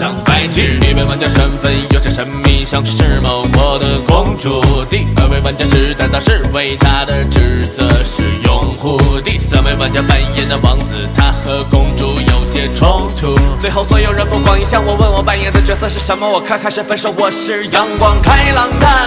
张白纸，一位玩家身份有些神秘，像是某国的公主。第二位玩家是担当，是伟他的，职责是拥护。第三位玩家扮演的王子，他和公主有些冲突。最后所有人目光一向我，问我扮演的角色是什么。我看看身份手，我是阳光开朗的。